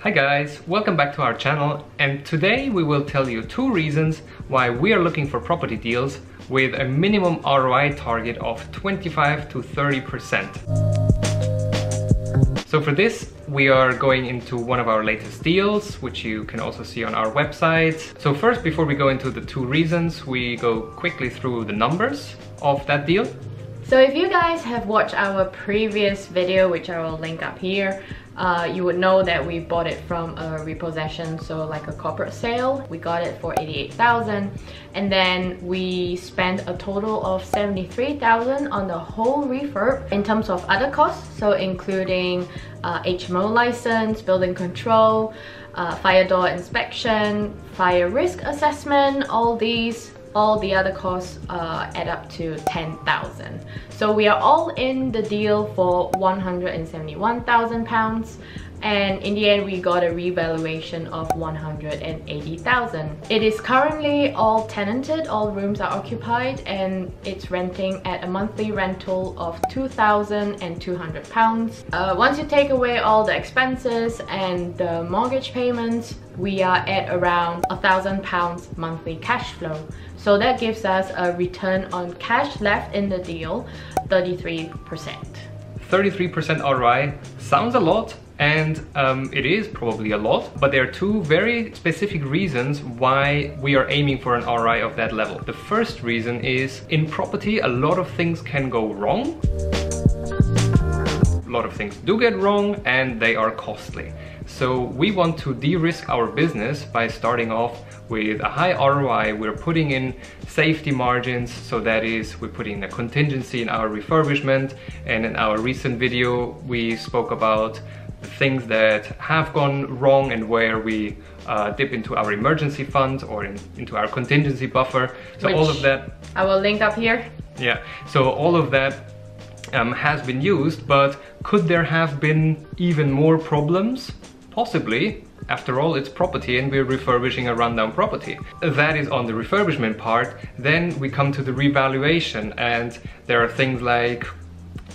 Hi guys, welcome back to our channel and today we will tell you two reasons why we are looking for property deals with a minimum ROI target of 25 to 30%. So for this we are going into one of our latest deals which you can also see on our website. So first before we go into the two reasons we go quickly through the numbers of that deal. So if you guys have watched our previous video which I will link up here uh, you would know that we bought it from a repossession, so like a corporate sale. We got it for 88,000 and then we spent a total of 73,000 on the whole refurb in terms of other costs, so including uh, HMO license, building control, uh, fire door inspection, fire risk assessment, all these all the other costs uh, add up to 10,000. So we are all in the deal for 171,000 pounds and in the end we got a revaluation of 180,000. It is currently all tenanted, all rooms are occupied and it's renting at a monthly rental of 2,200 pounds. Uh, once you take away all the expenses and the mortgage payments, we are at around a thousand pounds monthly cash flow. So that gives us a return on cash left in the deal, 33%. 33% ROI sounds a lot, and um, it is probably a lot, but there are two very specific reasons why we are aiming for an ROI of that level. The first reason is in property, a lot of things can go wrong. A lot of things do get wrong and they are costly. So we want to de-risk our business by starting off with a high ROI. We're putting in safety margins, so that is we're putting a contingency in our refurbishment and in our recent video we spoke about things that have gone wrong and where we uh, dip into our emergency fund or in, into our contingency buffer. So Which all of that... I will link up here. Yeah, so all of that um, has been used, but could there have been even more problems? Possibly. After all, it's property and we're refurbishing a rundown property. That is on the refurbishment part. Then we come to the revaluation and there are things like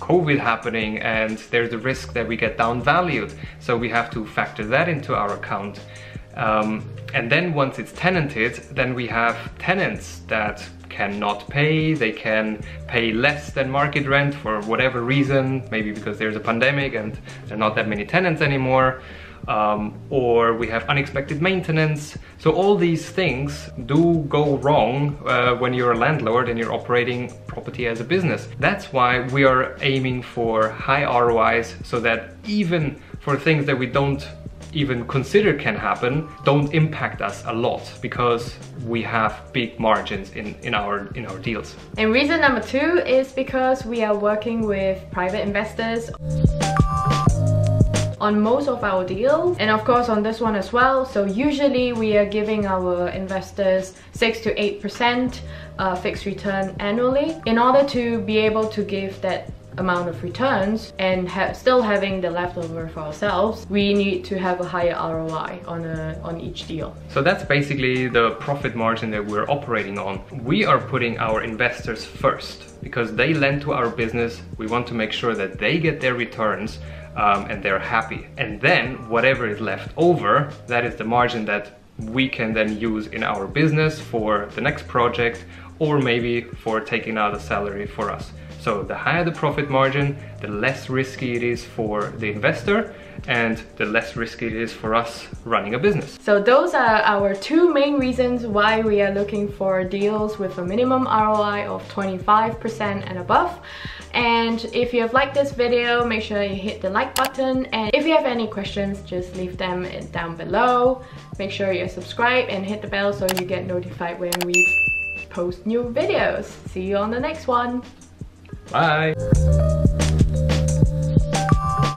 COVID happening and there's the risk that we get downvalued. So we have to factor that into our account. Um, and then once it's tenanted, then we have tenants that cannot pay, they can pay less than market rent for whatever reason, maybe because there's a pandemic and there are not that many tenants anymore um, or we have unexpected maintenance. So all these things do go wrong uh, when you're a landlord and you're operating property as a business. That's why we are aiming for high ROIs so that even for things that we don't even consider can happen don't impact us a lot because we have big margins in, in our in our deals. And reason number two is because we are working with private investors on most of our deals and of course on this one as well. So usually we are giving our investors 6 to 8% uh, fixed return annually in order to be able to give that amount of returns and ha still having the leftover for ourselves, we need to have a higher ROI on, a, on each deal. So that's basically the profit margin that we're operating on. We are putting our investors first because they lend to our business. We want to make sure that they get their returns um, and they're happy. And then whatever is left over, that is the margin that we can then use in our business for the next project or maybe for taking out a salary for us. So the higher the profit margin, the less risky it is for the investor and the less risky it is for us running a business. So those are our two main reasons why we are looking for deals with a minimum ROI of 25% and above. And if you have liked this video, make sure you hit the like button. And if you have any questions, just leave them down below. Make sure you subscribe and hit the bell so you get notified when we post new videos. See you on the next one. Bye.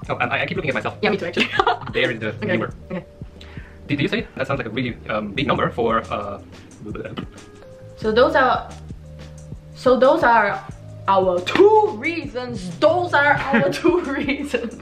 Oh, I, I keep looking at myself. Yeah, me too actually. there is the okay. number. Okay. Did, did you say that sounds like a really um, big number for? Uh, so those are. So those are our two reasons. Those are our two reasons.